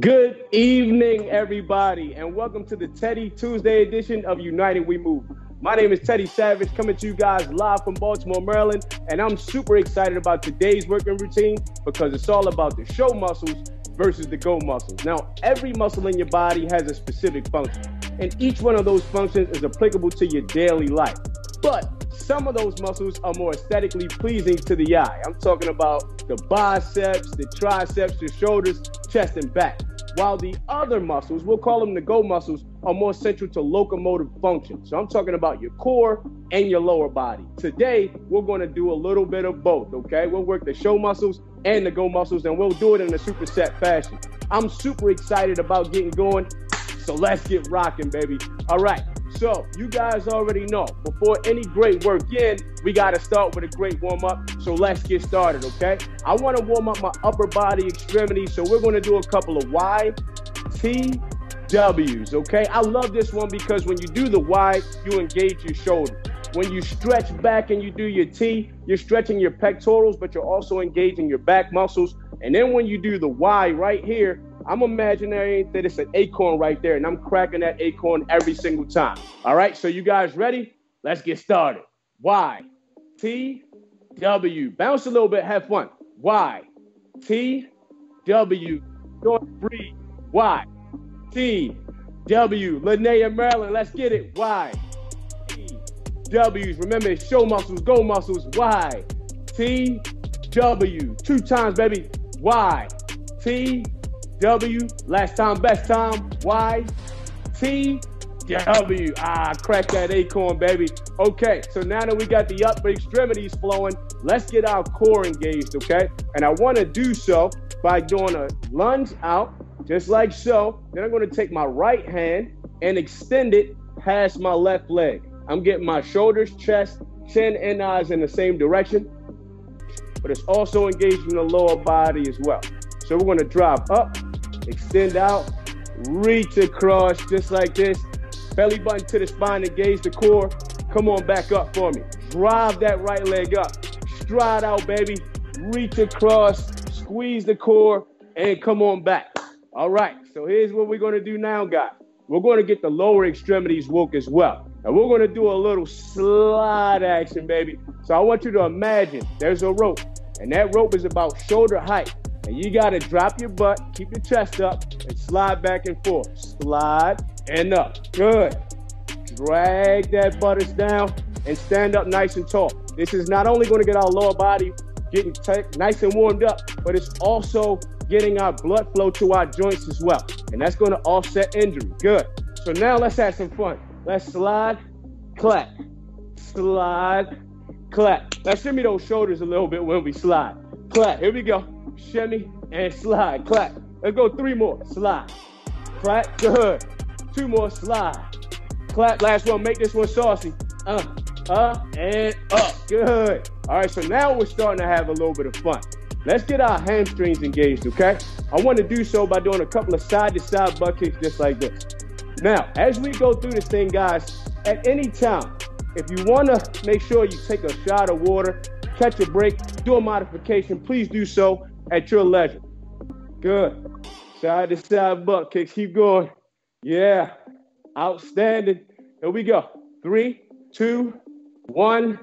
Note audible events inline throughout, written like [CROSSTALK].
Good evening, everybody, and welcome to the Teddy Tuesday edition of United We Move. My name is Teddy Savage, coming to you guys live from Baltimore, Maryland, and I'm super excited about today's working routine because it's all about the show muscles versus the go muscles. Now, every muscle in your body has a specific function, and each one of those functions is applicable to your daily life. But some of those muscles are more aesthetically pleasing to the eye. I'm talking about the biceps, the triceps, the shoulders, chest, and back. While the other muscles, we'll call them the go muscles, are more central to locomotive function. So I'm talking about your core and your lower body. Today, we're going to do a little bit of both, okay? We'll work the show muscles and the go muscles, and we'll do it in a superset fashion. I'm super excited about getting going. So let's get rocking, baby. All right. So, you guys already know before any great work in, we got to start with a great warm up. So, let's get started, okay? I want to warm up my upper body extremities. So, we're going to do a couple of Y, T, W's, okay? I love this one because when you do the Y, you engage your shoulder. When you stretch back and you do your T, you're stretching your pectorals, but you're also engaging your back muscles. And then when you do the Y right here, I'm imagining that it's an acorn right there, and I'm cracking that acorn every single time. All right, so you guys ready? Let's get started. Y, T, W. Bounce a little bit, have fun. Y, T, W. Don't breathe. Y, T, W. Linnea Maryland, let's get it. Y, T, W's. Remember, show muscles, go muscles. Y, T, W. Two times, baby. Y, T, W. Last time, best time. Y. T. W. Ah, crack that acorn, baby. Okay, so now that we got the upper extremities flowing, let's get our core engaged, okay? And I want to do so by doing a lunge out, just like so. Then I'm going to take my right hand and extend it past my left leg. I'm getting my shoulders, chest, chin, and eyes in the same direction, but it's also engaging the lower body as well. So we're going to drop up, extend out, reach across just like this. Belly button to the spine, engage the core. Come on back up for me. Drive that right leg up. Stride out, baby. Reach across, squeeze the core, and come on back. All right, so here's what we're going to do now, guys. We're going to get the lower extremities woke as well. And we're going to do a little slide action, baby. So I want you to imagine there's a rope, and that rope is about shoulder height. And you got to drop your butt, keep your chest up, and slide back and forth. Slide and up. Good. Drag that buttocks down and stand up nice and tall. This is not only going to get our lower body getting tight, nice and warmed up, but it's also getting our blood flow to our joints as well. And that's going to offset injury. Good. So now let's have some fun. Let's slide, clap, slide, clap. Now shimmy those shoulders a little bit when we slide. Clap. Here we go shimmy, and slide. Clap. Let's go three more. Slide. Clap. Good. Two more. Slide. Clap. Last one. Make this one saucy. Uh, uh, and up. Good. All right. So now we're starting to have a little bit of fun. Let's get our hamstrings engaged, okay? I want to do so by doing a couple of side to side butt kicks just like this. Now, as we go through this thing, guys, at any time, if you want to make sure you take a shot of water, catch a break, do a modification, please do so at your leisure. Good. Side to side butt kicks. Keep going. Yeah. Outstanding. Here we go. Three, two, one,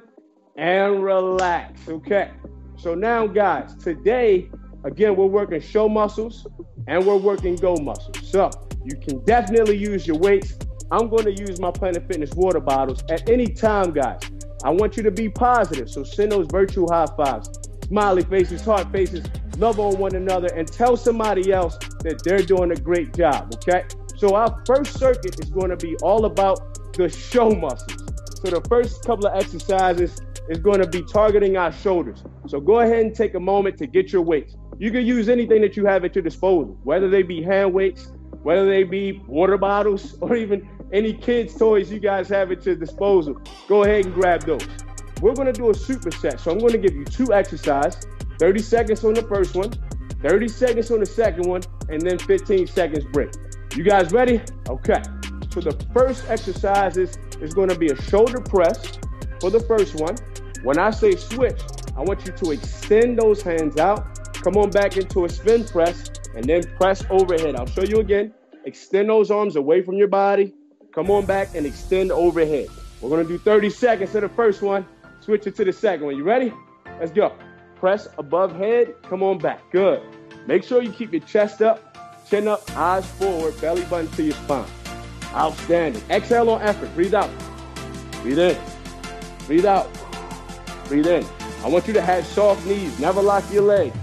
and relax. Okay. So now, guys, today, again, we're working show muscles and we're working go muscles. So you can definitely use your weights. I'm going to use my Planet Fitness water bottles at any time, guys. I want you to be positive. So send those virtual high fives, smiley faces, heart faces, love on one another, and tell somebody else that they're doing a great job, okay? So our first circuit is going to be all about the show muscles. So the first couple of exercises is going to be targeting our shoulders. So go ahead and take a moment to get your weights. You can use anything that you have at your disposal, whether they be hand weights, whether they be water bottles, [LAUGHS] or even any kids' toys you guys have at your disposal. Go ahead and grab those. We're to do a superset. So I'm to give you two exercises 30 seconds on the first one, 30 seconds on the second one, and then 15 seconds break. You guys ready? Okay. So the first exercise is, is to be a shoulder press for the first one. When I say switch, I want you to extend those hands out. Come on back into a svend press and then press overhead. I'll show you again. Extend those arms away from your body. Come on back and extend overhead. We're gonna do 30 seconds to the first one. Switch it to the second one. You ready? Let's go. Press above head. Come on back. Good. Make sure you keep your chest up, chin up, eyes forward, belly button to your spine. Outstanding. Exhale on effort. Breathe out. Breathe in. Breathe out. Breathe in. I want you to have soft knees. Never lock your legs.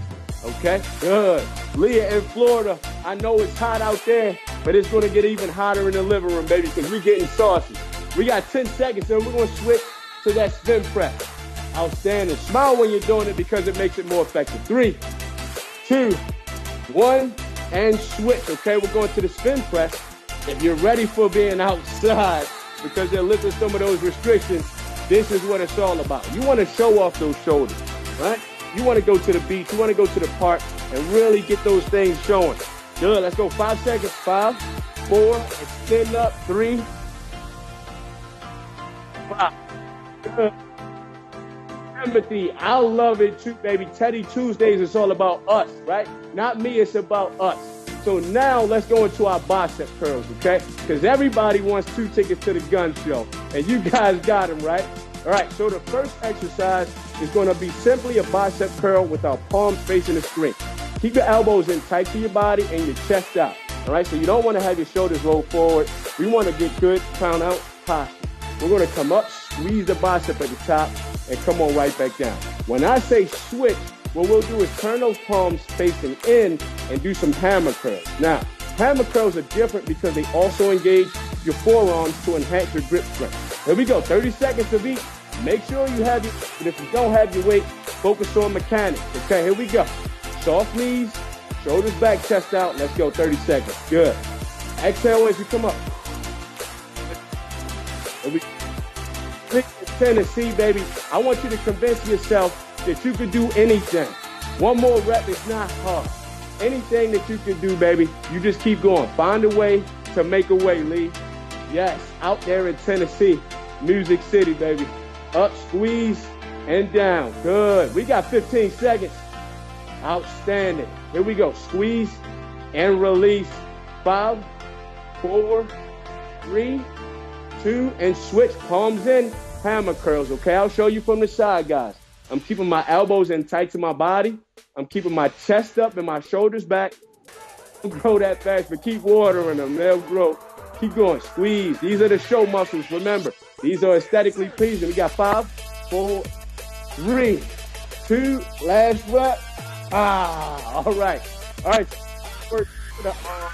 Okay? Good. Leah in Florida, I know it's hot out there, but it's going to get even hotter in the living room, baby, because we're getting saucy. We got 10 seconds, and we're going to switch to that svend press. Outstanding. Smile when you're doing it because it makes it more effective. Three, two, one, and switch. Okay, we're going to the svend press. If you're ready for being outside because they're lifting some of those restrictions, this is what it's all about. You want to show off those shoulders, right? You want to go to the beach. You want to go to the park and really get those things showing. Good. Let's go. Five seconds. Five, four, extend up. Three, five. Good. Empathy. I love it too, baby. Teddy Tuesdays is all about us, right? Not me. It's about us. So now let's go into our bicep curls, okay? Because everybody wants two tickets to the gun show, and you guys got them, right? All right, so the first exercise is going to be simply a bicep curl with our palms facing the screen. Keep your elbows in tight to your body and your chest out. All right, so you don't want to have your shoulders roll forward. We want to get good pound out posture. We're going to come up, squeeze the bicep at the top, and come on right back down. When I say switch, what we'll do is turn those palms facing in and do some hammer curls. Now, hammer curls are different because they also engage your forearms to enhance your grip strength. Here we go, 30 seconds of each. Make sure you have your, but if you don't have your weight, focus on mechanics. Okay, here we go. Soft knees, shoulders back, chest out. Let's go, 30 seconds. Good. Exhale as you come up. Tennessee, baby. I want you to convince yourself that you can do anything. One more rep is not hard. Anything that you can do, baby, you just keep going. Find a way to make a way, Lee. Yes, out there in Tennessee, Music City, baby. Up, squeeze, and down. Good. We got 15 seconds. Outstanding. Here we go. Squeeze and release. Five, four, three, two, and switch. Palms in, hammer curls. Okay, I'll show you from the side, guys. I'm keeping my elbows in tight to my body. I'm keeping my chest up and my shoulders back. Don't grow that fast, but keep watering them. They'll grow. Keep going. Squeeze. These are the show muscles. Remember, these are aesthetically pleasing. We got five, four, three, two, last rep. Ah, all right. All right. Arm.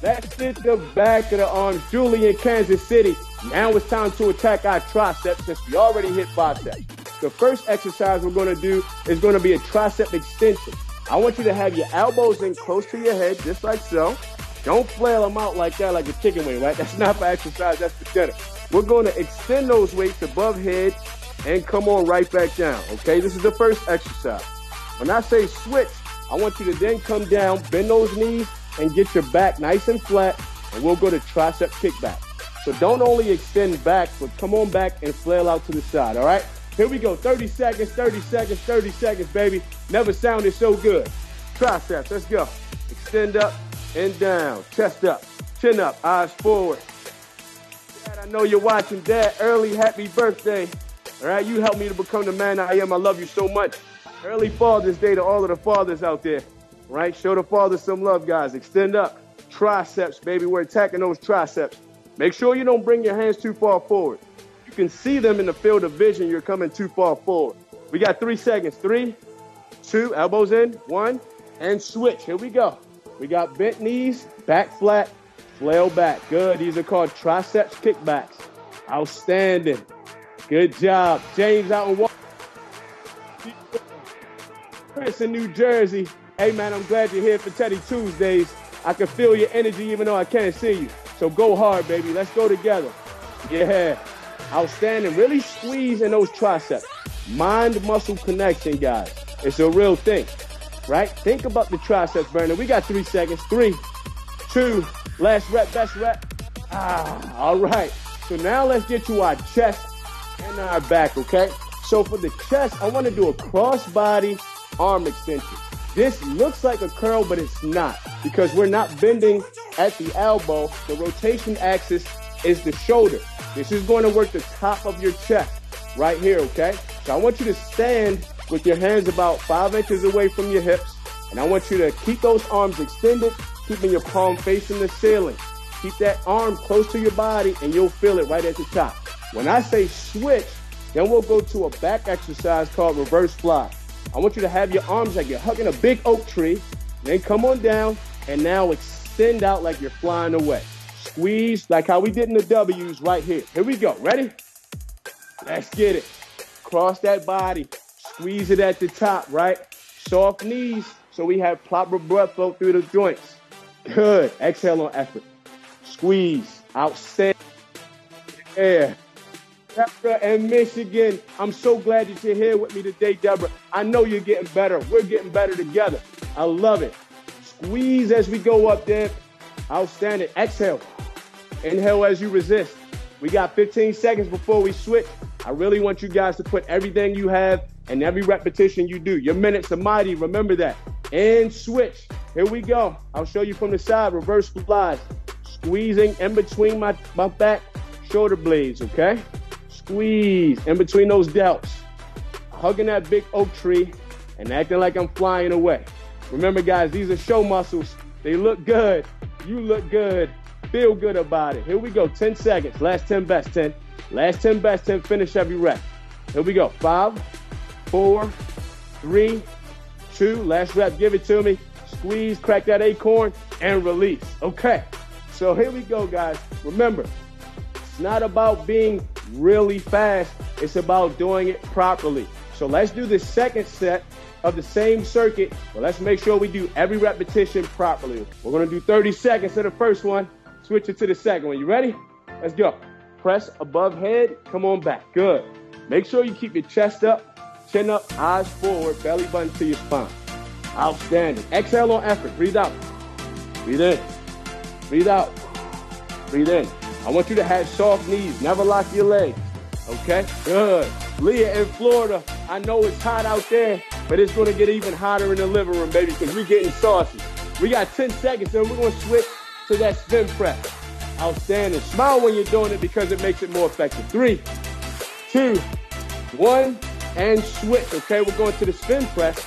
That's it, the back of the arms. Julie in Kansas City. Now it's time to attack our triceps since we already hit biceps. The first exercise we're going to do is going to be a tricep extension. I want you to have your elbows in close to your head, just like so. Don't flail them out like that, like a chicken wing, right? [LAUGHS] That's not for exercise, that's for dinner. We're going to extend those weights above head and come on right back down, okay? This is the first exercise. When I say switch, I want you to then come down, bend those knees, and get your back nice and flat, and we'll go to tricep kickback. So don't only extend back, but come on back and flail out to the side, all right? Here we go. 30 seconds, 30 seconds, 30 seconds, baby. Never sounded so good. Triceps, let's go. Extend up and down. Chest up, chin up, eyes forward. Dad, I know you're watching. Dad, early happy birthday. All right, you helped me to become the man I am. I love you so much. Early Father's Day to all of the fathers out there. Right? Show the fathers some love, guys. Extend up. Triceps, baby. We're attacking those triceps. Make sure you don't bring your hands too far forward you can see them in the field of vision, you're coming too far forward. We got three seconds. Three, two, elbows in, one, and switch. Here we go. We got bent knees, back flat, flail back. Good. These are called triceps kickbacks. Outstanding. Good job. James out in Washington. Chris in New Jersey. Hey, man, I'm glad you're here for Teddy Tuesdays. I can feel your energy even though I can't see you. So go hard, baby. Let's go together. Yeah. Outstanding. Really squeezing those triceps. Mind muscle connection, guys. It's a real thing, right? Think about the triceps burner. We got three seconds. Three, two, last rep, best rep. Ah, all right. So now let's get to our chest and our back, okay? So for the chest, I want to do a cross body arm extension. This looks like a curl, but it's not because we're not bending at the elbow. The rotation axis is the shoulder. This is going to work the top of your chest right here, okay? So I want you to stand with your hands about five inches away from your hips. And I want you to keep those arms extended, keeping your palm facing the ceiling. Keep that arm close to your body and you'll feel it right at the top. When I say switch, then we'll go to a back exercise called reverse fly. I want you to have your arms like you're hugging a big oak tree. Then come on down and now extend out like you're flying away. Squeeze like how we did in the W's right here. Here we go. Ready? Let's get it. Cross that body. Squeeze it at the top, right? Soft knees so we have proper blood flow through the joints. Good. Exhale on effort. Squeeze. Outstanding. Yeah. Deborah and Michigan. I'm so glad that you're here with me today, Deborah. I know you're getting better. We're getting better together. I love it. Squeeze as we go up there. Outstanding. Exhale. Inhale as you resist. We got 15 seconds before we switch. I really want you guys to put everything you have and every repetition you do. Your minutes are mighty. Remember that. And switch. Here we go. I'll show you from the side. Reverse flies. Squeezing in between my, my back shoulder blades, okay? Squeeze in between those delts. Hugging that big oak tree and acting like I'm flying away. Remember, guys, these are show muscles. They look good. You look good. Feel good about it. Here we go. 10 seconds. Last 10 best 10. Last 10 best 10. Finish every rep. Here we go. Five, four, three, two. Last rep. Give it to me. Squeeze, crack that acorn, and release. Okay. So here we go, guys. Remember, it's not about being really fast. It's about doing it properly. So let's do the second set of the same circuit, but let's make sure we do every repetition properly. We're gonna do 30 seconds of the first one, switch it to the second one. You ready? Let's go. Press above head, come on back. Good. Make sure you keep your chest up, chin up, eyes forward, belly button to your spine. Outstanding. Exhale on effort. Breathe out. Breathe in. Breathe out. Breathe in. I want you to have soft knees. Never lock your legs. Okay? Good. Leah in Florida, I know it's hot out there, but it's going to get even hotter in the living room, baby, because we're getting saucy. We got 10 seconds, and we're going to switch to that svend press. Outstanding. Smile when you're doing it because it makes it more effective. Three, two, one, and switch. Okay, we're going to the svend press.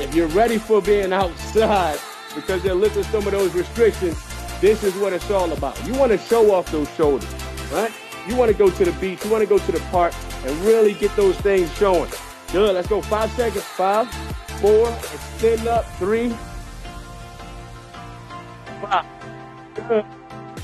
If you're ready for being [LAUGHS] outside because they're lifting some of those restrictions, this is what it's all about. You want to show off those shoulders, right? You want to go to the beach. You want to go to the park and really get those things showing. Good. Let's go. Five seconds. Five, four, extend up. Three, five. Good.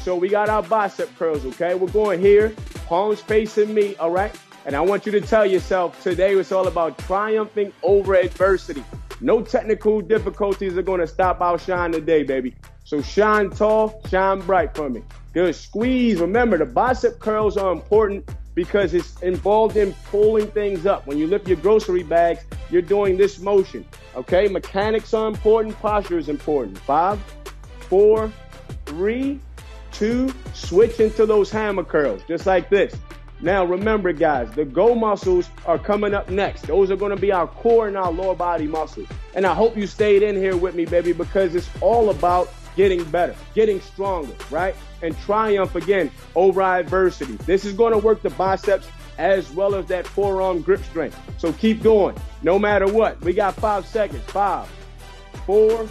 So we got our bicep curls, okay? We're going here, palms facing me, all right? And I want you to tell yourself today it's all about triumphing over adversity. No technical difficulties are going to stop our shine today, baby. So shine tall, shine bright for me. Good squeeze. Remember, the bicep curls are important because it's involved in pulling things up. When you lift your grocery bags, you're doing this motion. Okay, mechanics are important, posture is important. Five, four, three, two, switch into those hammer curls, just like this. Now remember guys, the go muscles are coming up next. Those are gonna be our core and our lower body muscles. And I hope you stayed in here with me, baby, because it's all about getting better, getting stronger, right? And triumph again over adversity. This is gonna work the biceps as well as that forearm grip strength. So keep going, no matter what. We got five seconds. Five, four,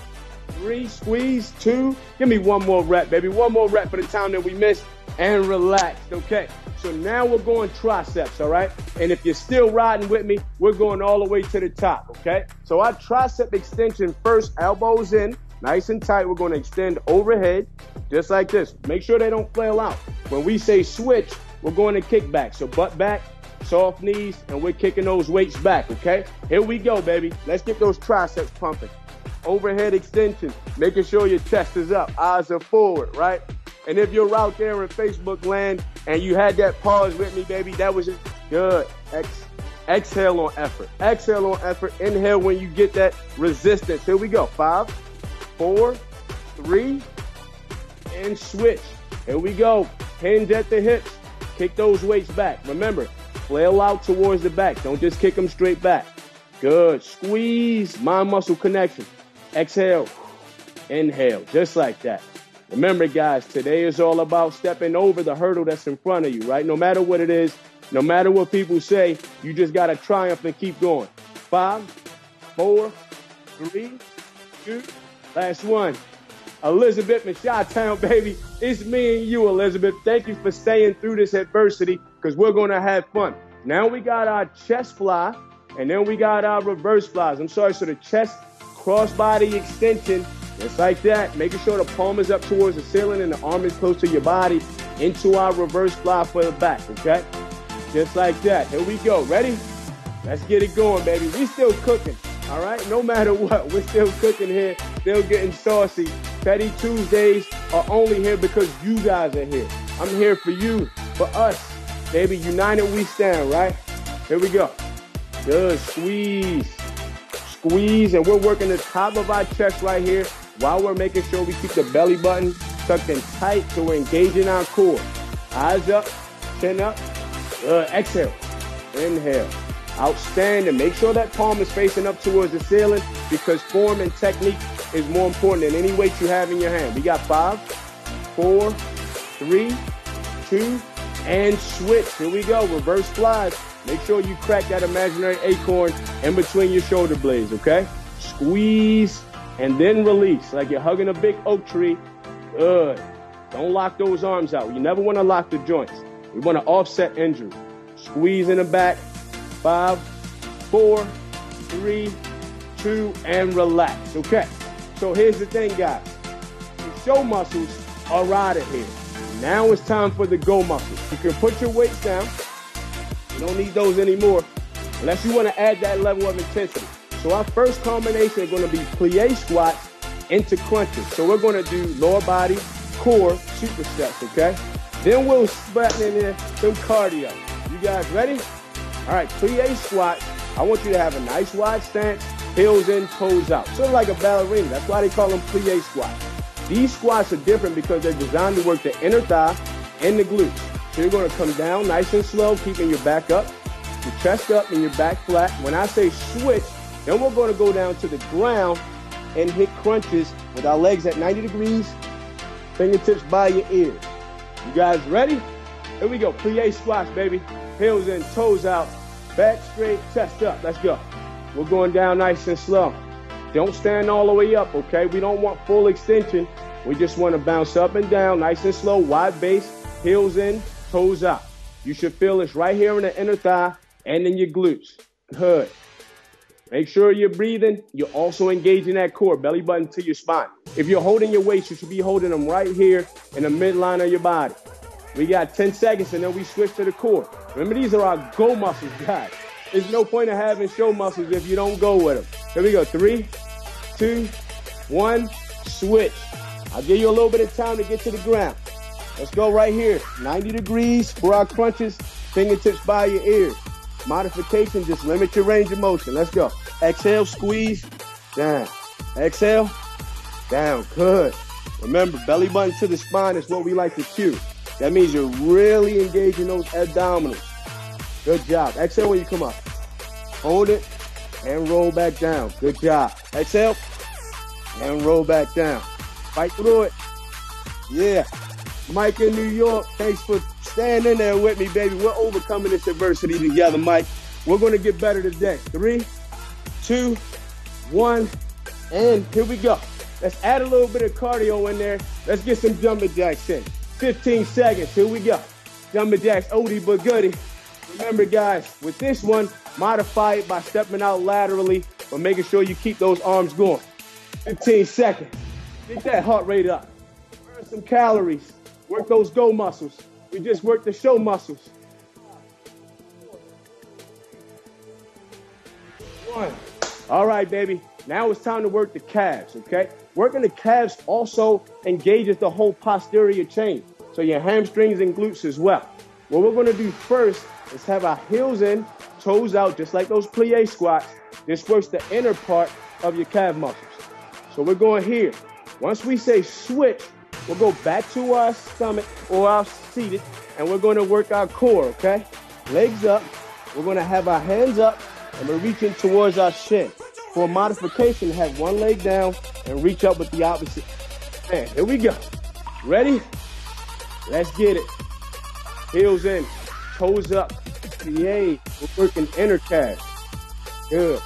three, squeeze, two. Give me one more rep, baby. One more rep for the time that we missed and relaxed, okay? So now we're going triceps, all right? And if you're still riding with me, we're going all the way to the top, okay? So our tricep extension first, elbows in, nice and tight. We're going to extend overhead, just like this. Make sure they don't flail out. When we say switch, we're going to kick back. So butt back, soft knees, and we're kicking those weights back, okay? Here we go, baby. Let's get those triceps pumping. Overhead extension, making sure your chest is up, eyes are forward, right? And if you're out there in Facebook land and you had that pause with me, baby, that was good. Ex- exhale on effort. Exhale on effort. Inhale when you get that resistance. Here we go. Five, four, three, and switch. Here we go. Hinge at the hips. Kick those weights back. Remember, flail out towards the back. Don't just kick them straight back. Good. Squeeze mind muscle connection. Exhale. Inhale. Just like that. Remember, guys, today is all about stepping over the hurdle that's in front of you, right? No matter what it is, no matter what people say, you just got to triumph and keep going. Five, four, three, two, last one. Elizabeth from Town, baby. It's me and you, Elizabeth. Thank you for staying through this adversity because we're going to have fun. Now we got our chest fly and then we got our reverse flies. I'm sorry, so the chest crossbody extension, just like that, making sure the palm is up towards the ceiling and the arm is close to your body into our reverse fly for the back, okay? Just like that. Here we go. Ready? Let's get it going, baby. We still cooking. All right, no matter what, we're still cooking here, still getting saucy. Teddy Tuesdays are only here because you guys are here. I'm here for you, for us, baby. United we stand, right? Here we go. Good squeeze, squeeze, and we're working the top of our chest right here while we're making sure we keep the belly button tucked in tight so we're engaging our core. Eyes up, chin up. Good. Exhale. Inhale. Outstanding. Make sure that palm is facing up towards the ceiling because form and technique is more important than any weight you have in your hand. We got five, four, three, two, and switch. Here we go. Reverse flies. Make sure you crack that imaginary acorn in between your shoulder blades, okay? Squeeze and then release like you're hugging a big oak tree. Good. Don't lock those arms out. You never want to lock the joints. We want to offset injury. Squeeze in the back, Five, four, three, two, and relax. Okay. So here's the thing, guys. The show muscles are out of here. Now it's time for the go muscles. You can put your weights down. You don't need those anymore unless you want to add that level of intensity. So our first combination is going to be plie squats into crunches. So we're going to do lower body, core, supersets, okay? Then we'll spread in there some cardio. You guys ready? All right, plie squat. I want you to have a nice wide stance, heels in, toes out. Sort of like a ballerina. That's why they call them plie squats. These squats are different because they're designed to work the inner thigh and the glutes. So you're going to come down nice and slow, keeping your back up, your chest up, and your back flat. When I say switch, then we're going to go down to the ground and hit crunches with our legs at 90 degrees, fingertips by your ears. You guys ready? Here we go. Plie squats, baby. Heels in, toes out, back straight, chest up. Let's go. We're going down nice and slow. Don't stand all the way up, okay? We don't want full extension. We just want to bounce up and down, nice and slow, wide base, heels in, toes out. You should feel this right here in the inner thigh and in your glutes. Good. Make sure you're breathing. You're also engaging that core, belly button to your spine. If you're holding your weights, you should be holding them right here in the midline of your body. We got 10 seconds and then we switch to the core. Remember, these are our go muscles, guys. There's no point in having show muscles if you don't go with them. Here we go. Three, two, one, switch. I'll give you a little bit of time to get to the ground. Let's go right here. 90 degrees for our crunches, fingertips by your ears. Modification, just limit your range of motion. Let's go. Exhale, squeeze, down. Exhale, down. Good. Remember, belly button to the spine is what we like to cue. That means you're really engaging those abdominals. Good job. Exhale when you come up. Hold it and roll back down. Good job. Exhale and roll back down. Fight through it. Yeah. Mike in New York, thanks for standing there with me, baby. We're overcoming this adversity together, Mike. We're going to get better today. Three, two, one, and here we go. Let's add a little bit of cardio in there. Let's get some jumping jacks in. 15 seconds. Here we go. Jumping jacks, oldie but goodie. Remember, guys, with this one, modify it by stepping out laterally, but making sure you keep those arms going. 15 seconds. Get that heart rate up. Burn some calories. Work those go muscles. We just worked the show muscles. One. All right, baby. Now it's time to work the calves, okay? Working the calves also engages the whole posterior chain. So your hamstrings and glutes as well. What we're going to do first is have our heels in, toes out, just like those plie squats. This works the inner part of your calf muscles. So we're going here. Once we say switch, we'll go back to our stomach or our seated, and we're going to work our core, okay? Legs up. We're going to have our hands up, and we're reaching towards our shin. For modification, have one leg down and reach up with the opposite And Here we go. Ready? Let's get it. Heels in, toes up. Yay. We're working inner calf. Good.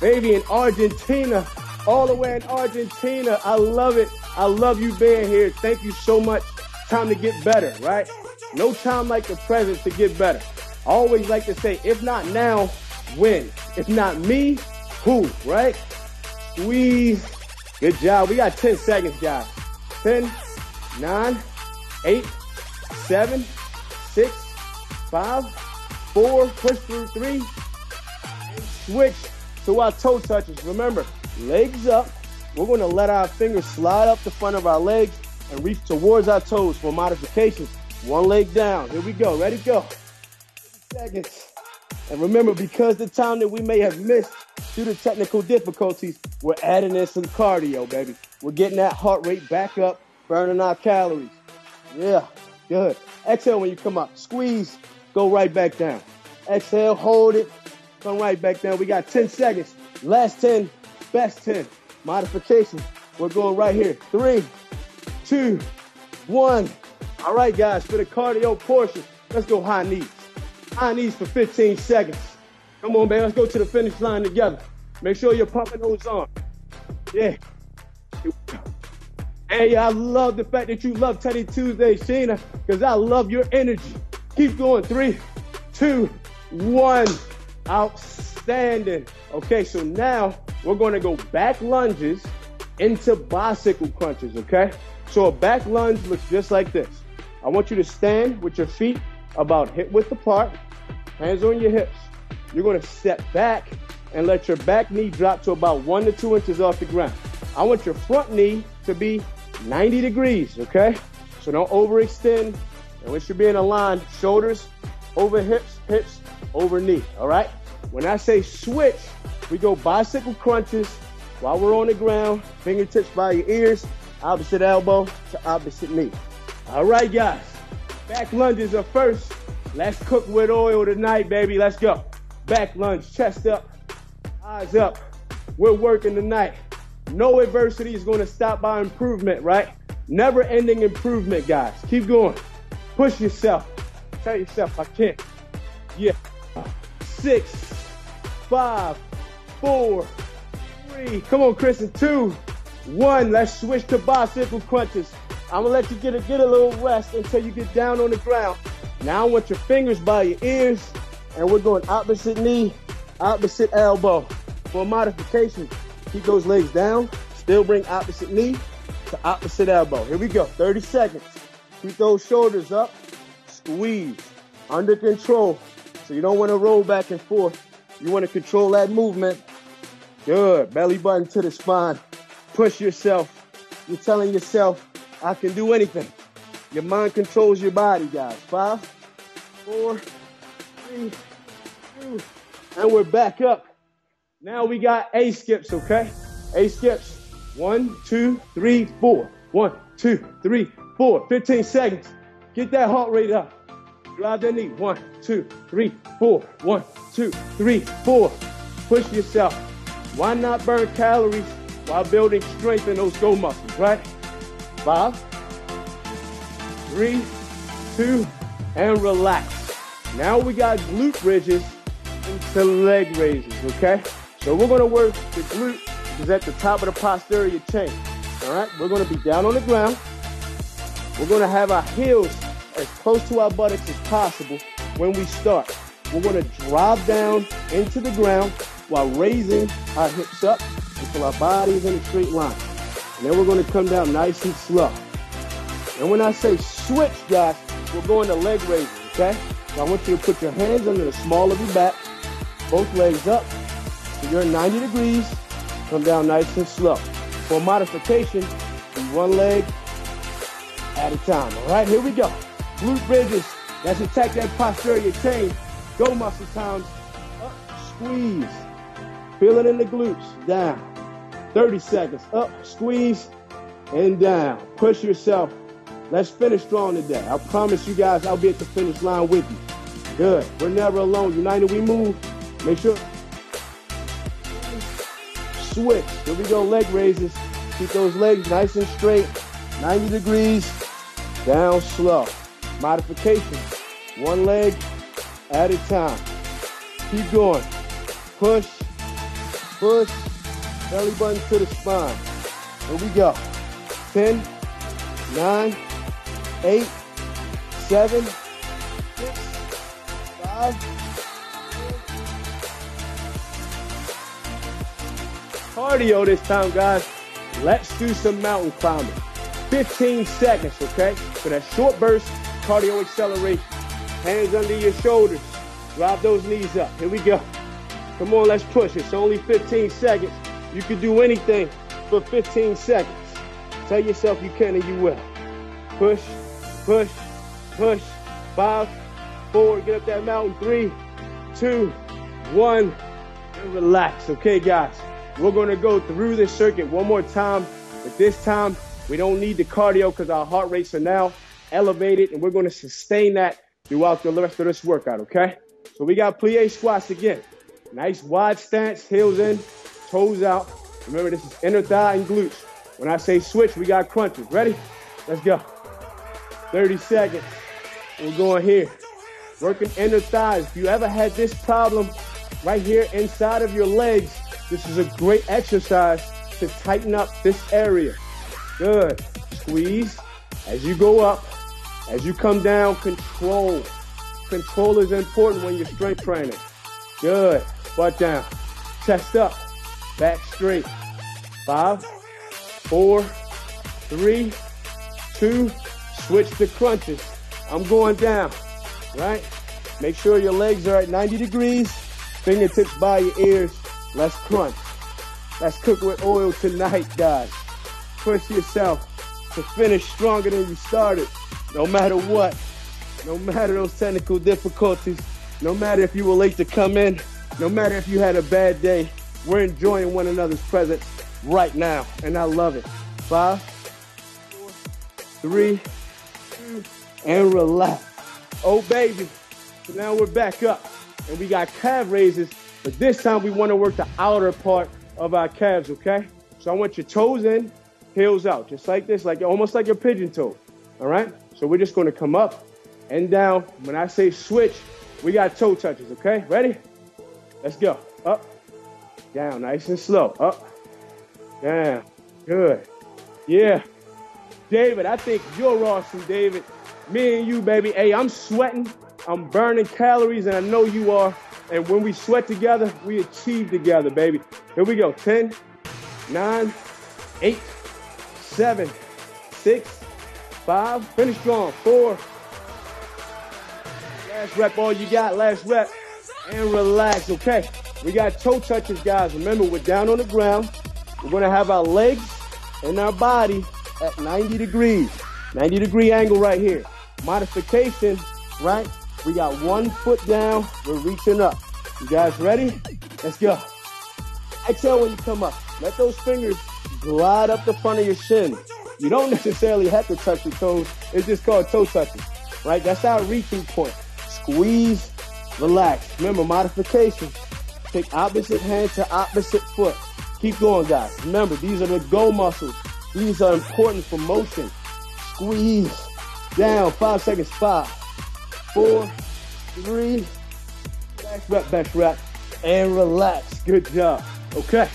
Baby in Argentina, all the way in Argentina. I love it. I love you being here. Thank you so much. Time to get better, right? No time like the present to get better. I always like to say, if not now, when? If not me, who, right? Squeeze. Good job. We got 10 seconds, guys. 10, 9, 8, 7, 6, 5, 4, push through 3, switch to our toe touches. Remember, legs up. We're going to let our fingers slide up the front of our legs and reach towards our toes for modifications. One leg down. Here we go. Ready? Go. Seconds. And remember, because the time that we may have missed due to technical difficulties, we're adding in some cardio, baby. We're getting that heart rate back up, burning our calories. Yeah, good. Exhale when you come up. Squeeze, go right back down. Exhale, hold it, come right back down. We got 10 seconds. Last 10, best 10. Modification. We're going right here. Three, two, one. All right, guys, for the cardio portion, let's go high knees. High knees for 15 seconds. Come on, man. Let's go to the finish line together. Make sure you're pumping those arms. Yeah. Hey, I love the fact that you love Teddy Tuesday, Sheena, because I love your energy. Keep going. Three, two, one. Outstanding. Okay, so now we're going to go back lunges into bicycle crunches, okay? So a back lunge looks just like this. I want you to stand with your feet about hip width apart, hands on your hips. You're going to step back and let your back knee drop to about one to two inches off the ground. I want your front knee to be 90 degrees, okay? So don't overextend. And we should be in a line, shoulders over hips, hips over knee, all right? When I say switch, we go bicycle crunches while we're on the ground, fingertips by your ears, opposite elbow to opposite knee. All right, guys. Back lunges are first. Let's cook with oil tonight, baby. Let's go. Back lunge, chest up, eyes up. We're working tonight. No adversity is going to stop our improvement, right? Never ending improvement, guys. Keep going. Push yourself. Tell yourself, I can. Yeah. Six, five, four, three. Come on, Kristen. Two, one. Let's switch to bicycle crunches. I'm gonna let you get a get a little rest until you get down on the ground. Now I want your fingers by your ears, and we're going opposite knee, opposite elbow. For modification, keep those legs down. Still bring opposite knee to opposite elbow. Here we go. 30 seconds. Keep those shoulders up. Squeeze. Under control. So you don't want to roll back and forth. You want to control that movement. Good. Belly button to the spine. Push yourself. You're telling yourself, I can do anything. Your mind controls your body, guys. Five, four, three, two, and we're back up. Now we got A skips, okay? A skips. One, two, three, four. One, two, three, four. 15 seconds. Get that heart rate up. Drive that knee. One, two, three, four. One, two, three, four. Push yourself. Why not burn calories while building strength in those go muscles, right? Five, three, two, and relax. Now we got glute bridges into leg raises, okay? So we're gonna work the glute, is at the top of the posterior chain. All right, we're gonna be down on the ground. We're gonna have our heels as close to our buttocks as possible when we start. We're gonna drop down into the ground while raising our hips up until our body is in a straight line. And then we're gonna come down nice and slow. And when I say switch, guys, we're going to leg raises, okay? So I want you to put your hands under the small of your back, both legs up. So you're 90 degrees, come down nice and slow. For modification, one leg at a time. All right, here we go. Glute bridges. Let's attack that posterior chain. Go muscle times. Up, squeeze. It in the glutes. Down. 30 seconds. Up, squeeze, and down. Push yourself. Let's finish strong today. I promise you guys I'll be at the finish line with you. Good. We're never alone. United we move. Make sure. Switch. Here we go, leg raises. Keep those legs nice and straight, 90 degrees, down slow. Modification, one leg at a time. Keep going. Push, push, belly button to the spine. Here we go. 10, 9, 8, 7, 6, 5, cardio this time, guys. Let's do some mountain climbing. 15 seconds, okay? For that short burst, cardio acceleration. Hands under your shoulders. Drop those knees up. Here we go. Come on, let's push. It's only 15 seconds. You can do anything for 15 seconds. Tell yourself you can and you will. Push, push, push. Five, four, get up that mountain. Three, two, one, and relax. Okay, guys. We're going to go through this circuit one more time, but this time we don't need the cardio because our heart rates are now elevated and we're going to sustain that throughout the rest of this workout, okay? So we got plie squats again. Nice wide stance, heels in, toes out. Remember, this is inner thigh and glutes. When I say switch, we got crunches. Ready? Let's go. 30 seconds. We're going here. Working inner thighs. If you ever had this problem right here inside of your legs, this is a great exercise to tighten up this area. Good. Squeeze as you go up. As you come down, control. Control is important when you're strength training. Good. Butt down. Chest up. Back straight. Five, four, three, two. Switch to crunches. I'm going down. Right? Make sure your legs are at 90 degrees. Fingertips by your ears. Let's crunch. Let's cook with oil tonight, guys. Push yourself to finish stronger than you started, no matter what. No matter those technical difficulties, no matter if you were late to come in, no matter if you had a bad day, we're enjoying one another's presence right now, and I love it. Five, four, three, two, and relax. Oh, baby. So now we're back up, and we got calf raises but this time we want to work the outer part of our calves, okay? So I want your toes in, heels out, just like this, like almost like your pigeon toe. All right? So we're just going to come up and down. When I say switch, we got toe touches, okay? Ready? Let's go. Up, down, nice and slow. Up, down. Good. Yeah. David, I think you're awesome, David. Me and you, baby. Hey, I'm sweating. I'm burning calories, and I know you are. And when we sweat together, we achieve together, baby. Here we go. 10, 9, 8, 7, 6, 5. Finish strong. 4. Last rep, all you got. Last rep. And relax, okay? We got toe touches, guys. Remember, we're down on the ground. We're going to have our legs and our body at 90 degrees. 90 degree angle right here. Modification, right? We got one foot down. We're reaching up. You guys ready? Let's go. Exhale when you come up. Let those fingers glide up the front of your shin. You don't necessarily have to touch your toes. It's just called toe touching, right? That's our reaching point. Squeeze, relax. Remember, modification. Take opposite hand to opposite foot. Keep going, guys. Remember, these are the go muscles. These are important for motion. Squeeze down. Five seconds. Five four, three, back rep, back rep, and relax. Good job. Okay,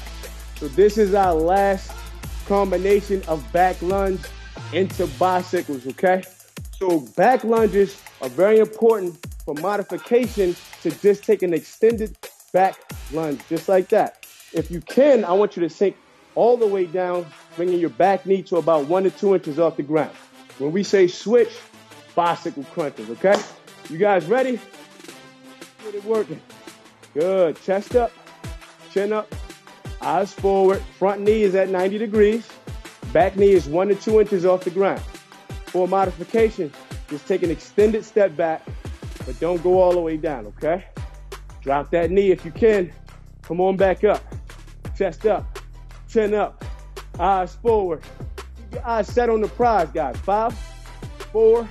so this is our last combination of back lunge into bicycles, okay? So back lunges are very important for modification to just take an extended back lunge, just like that. If you can, I want you to sink all the way down, bringing your back knee to about one to two inches off the ground. When we say switch, bicycle crunches, okay? You guys ready? Get it working. Good. Chest up, chin up, eyes forward. Front knee is at 90 degrees. Back knee is one to two inches off the ground. For modification, just take an extended step back, but don't go all the way down, okay? Drop that knee if you can. Come on back up. Chest up, chin up, eyes forward. Keep your eyes set on the prize, guys. Five, four,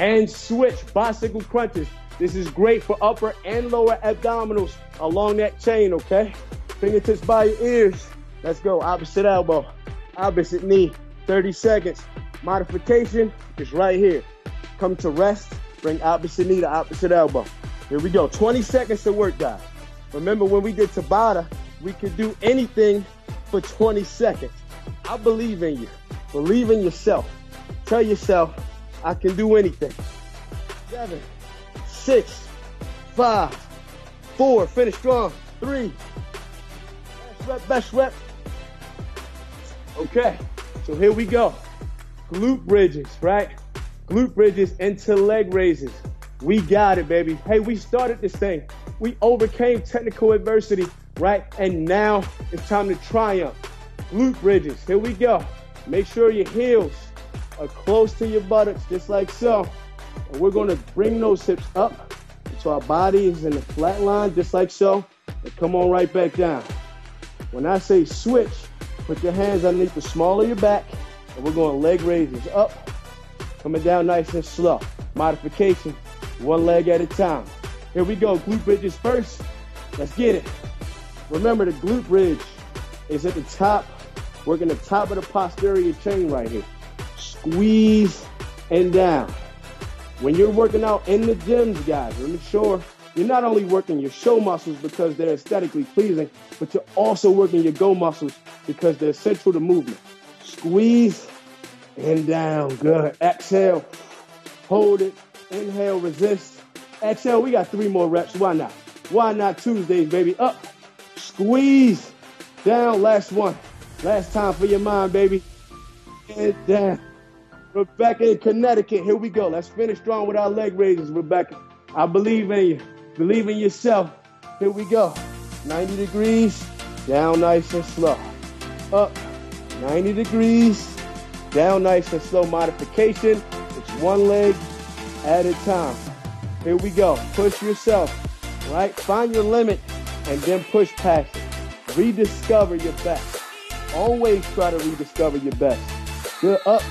and switch bicycle crunches. This is great for upper and lower abdominals along that chain, okay? Fingertips by your ears. Let's go. Opposite elbow, opposite knee. 30 seconds. Modification is right here. Come to rest, bring opposite knee to opposite elbow. Here we go. 20 seconds to work, guys. Remember when we did Tabata, we could do anything for 20 seconds. I believe in you. Believe in yourself. Tell yourself, I can do anything. Seven, six, five, four, finish strong. Three, best rep, best rep. Okay, so here we go. Glute bridges, right? Glute bridges into leg raises. We got it, baby. Hey, we started this thing. We overcame technical adversity, right? And now it's time to triumph. Glute bridges. Here we go. Make sure your heels are close to your buttocks, just like so. And we're gonna bring those hips up so our body is in a flat line, just like so. And come on right back down. When I say switch, put your hands underneath the small of your back, and we're going leg raises up, coming down nice and slow. Modification, one leg at a time. Here we go, glute bridges first. Let's get it. Remember the glute bridge is at the top, working the top of the posterior chain right here. Squeeze and down. When you're working out in the gyms, guys, make sure you're not only working your show muscles because they're aesthetically pleasing, but you're also working your go muscles because they're central to movement. Squeeze and down. Good. Exhale. Hold it. Inhale. Resist. Exhale. We got three more reps. Why not? Why not Tuesdays, baby? Up. Squeeze. Down. Last one. Last time for your mind, baby. And down. Rebecca in Connecticut. Here we go. Let's finish strong with our leg raises, Rebecca. I believe in you. Believe in yourself. Here we go. 90 degrees. Down nice and slow. Up. 90 degrees. Down nice and slow modification. It's one leg at a time. Here we go. Push yourself. Right? Find your limit and then push past it. Rediscover your best. Always try to rediscover your best. Good. Up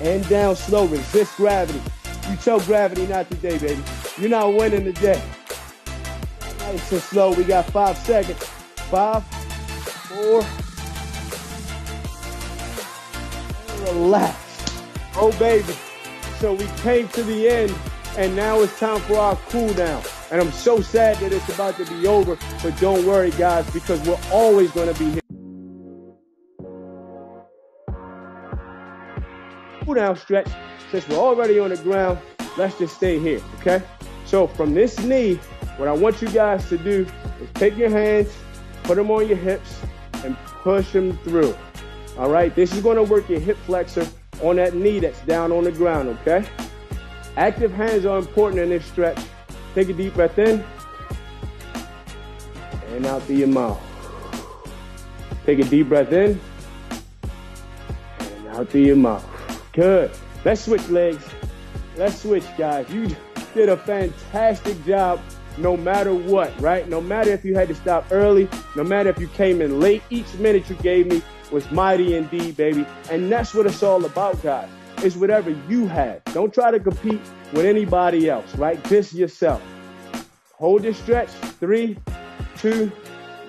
and down slow. Resist gravity. You tell gravity not today, baby. You're not winning today. Nice and slow. We got five seconds. Five, four. Relax. Oh, baby. So we came to the end, and now it's time for our cool down. And I'm so sad that it's about to be over, but don't worry, guys, because we're always going to be here. Down stretch. Since we're already on the ground, let's just stay here, okay? So from this knee, what I want you guys to do is take your hands, put them on your hips, and push them through. All right, this is gonna work your hip flexor on that knee that's down on the ground, okay? Active hands are important in this stretch. Take a deep breath in and out through your mouth. Take a deep breath in and out through your mouth. Good. Let's switch legs. Let's switch, guys. You [LAUGHS] did a fantastic job no matter what, right? No matter if you had to stop early, no matter if you came in late, each minute you gave me was mighty indeed, baby. And that's what it's all about, guys. It's whatever you have. Don't try to compete with anybody else, right? Just yourself. Hold your stretch. Three, two,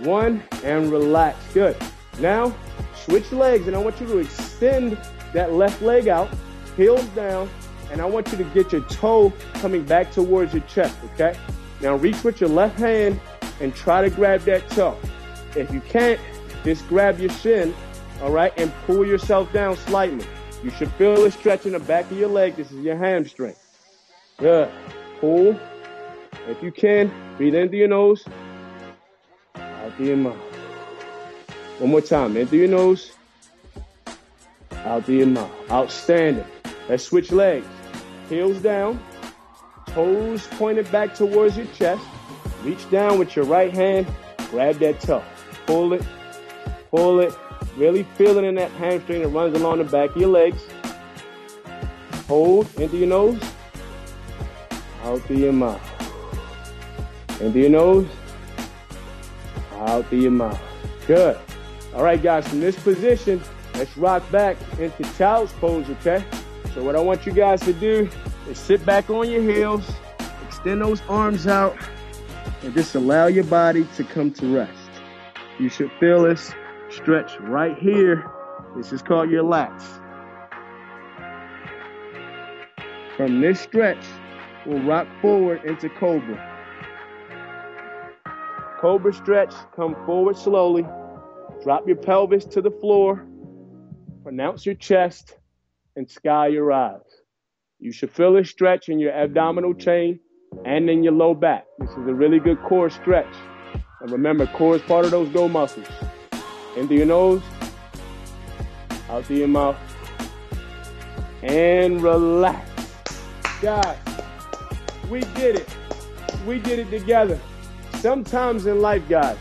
one, and relax. Good. Now, switch legs, and I want you to extend that left leg out, heels down, and I want you to get your toe coming back towards your chest, okay? Now reach with your left hand and try to grab that toe. If you can't, just grab your shin, all right, and pull yourself down slightly. You should feel a stretch in the back of your leg. This is your hamstring. Good. Pull. If you can, breathe in through your nose, out through your mouth. One more time. In through your nose, out your mouth. Outstanding. Let's switch legs. Heels down, toes pointed back towards your chest. Reach down with your right hand, grab that toe. Pull it, pull it. Really feel it in that hamstring that runs along the back of your legs. Hold into your nose, out through your mouth. Into your nose, out through your mouth. Good. All right, guys, from this position, let's rock back into child's pose, okay? So what I want you guys to do is sit back on your heels, extend those arms out and just allow your body to come to rest. You should feel this stretch right here. This is called your lats. From this stretch, we'll rock forward into Cobra. Cobra stretch, come forward slowly. Drop your pelvis to the floor. Pronounce your chest and sky your eyes. You should feel a stretch in your abdominal chain and in your low back. This is a really good core stretch. And remember, core is part of those go muscles. In through your nose, out through your mouth, and relax. Guys, we did it. We did it together. Sometimes in life, guys,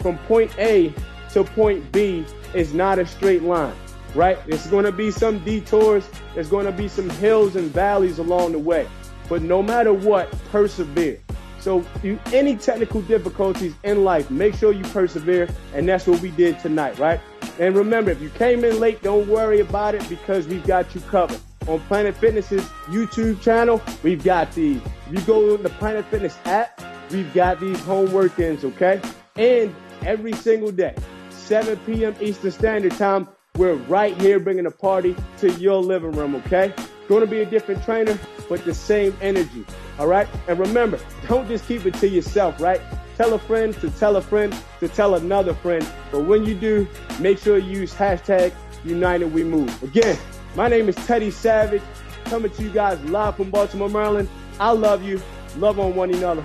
from point A to point B is not a straight line, right? There's going to be some detours. There's going to be some hills and valleys along the way. But no matter what, persevere. So, you, any technical difficulties in life, make sure you persevere. And that's what we did tonight, right? And remember, if you came in late, don't worry about it because we've got you covered. On Planet Fitness's YouTube channel, we've got these. If you go to the Planet Fitness app, we've got these home work-ins, okay? And every single day, 7 p.m. Eastern Standard Time, we're right here bringing a party to your living room, okay? Going to be a different trainer, but the same energy, all right? And remember, don't just keep it to yourself, right? Tell a friend to tell a friend to tell another friend. But when you do, make sure you use hashtag United We Move. Again, my name is Teddy Savage, coming to you guys live from Baltimore, Maryland. I love you. Love on one another.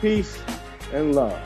Peace and love.